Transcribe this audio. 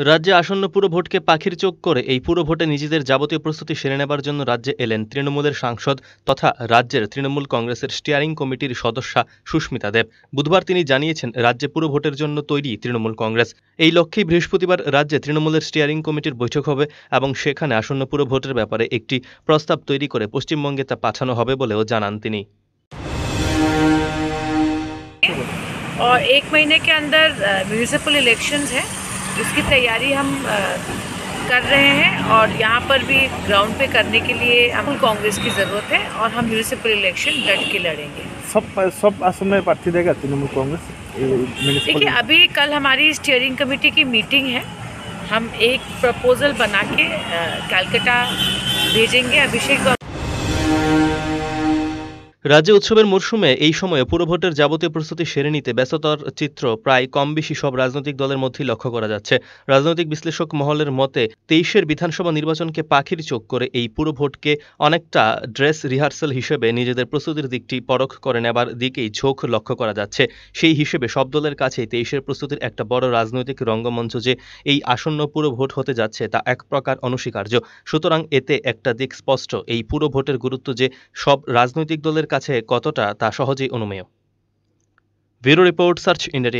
রাজ্যে আসন্ন পুরো ভোটকে পাখির চোখ করে এই পুরো ভোটে নিজেদের যাবতীয় প্রস্তুতি সেরে নেবার জন্য রাজ্যে এলেন তৃণমূলের সাংসদ তথা রাজ্যের তৃণমূল কংগ্রেসের স্টিয়ারিং কমিটির সদস্যা সুস্মিতা দেব বুধবার তিনি জানিয়েছেন রাজ্যে পুরো ভোটের জন্য তৈরি তৃণমূল কংগ্রেস এই লক্ষ্যেই বৃহস্পতিবার রাজ্যে তৃণমূলের স্টিয়ারিং কমিটির বৈঠক হবে এবং সেখানে আসন্ন পুরো ভোটের ব্যাপারে একটি প্রস্তাব তৈরি করে পশ্চিমবঙ্গে তা পাঠানো হবে বলেও জানান তিনি और एक महीने के अंदर म्यूनिसिपल इलेक्शंस है इसकी तैयारी हम कर रहे हैं और यहाँ पर भी ग्राउंड पे करने के लिए हमको कांग्रेस की ज़रूरत है और हम म्यूनिसिपल इलेक्शन डट के लड़ेंगे। सब सब असम में प्रार्थी देगा तृणमूल कांग्रेस देखिए अभी कल हमारी स्टीयरिंग कमेटी की मीटिंग है। हम एक प्रपोजल बना के कैलकाटा भेजेंगे अभिषेक রাজ্যে উৎসবের মরশুমে এই সময়ে পুরো ভোটের যাবতীয় প্রস্তুতি সেরে নিতে ব্যস্ততার চিত্র প্রায় কম বেশি সব রাজনৈতিক দলের মধ্যেই লক্ষ্য করা যাচ্ছে। রাজনৈতিক বিশ্লেষক মহলের মতে, তেইশের বিধানসভা নির্বাচনকে পাখির চোখ করে এই পুরো ভোটকে অনেকটা ড্রেস রিহার্সাল হিসেবে নিজেদের প্রস্তুতির দিকটি পরখ করে নেবার দিকেই ঝোঁক লক্ষ্য করা যাচ্ছে। সেই হিসেবে সব দলের কাছেই তেইশের প্রস্তুতির একটা বড় রাজনৈতিক রঙ্গমঞ্চ যে এই আসন্ন পুরো ভোট হতে যাচ্ছে তা এক প্রকার অনস্বীকার্য। সুতরাং এতে একটা দিক স্পষ্ট, এই পুরো ভোটের গুরুত্ব যে সব রাজনৈতিক দলের কাছে কতটা তা সহজেই অনুমেয়। Bureau report search India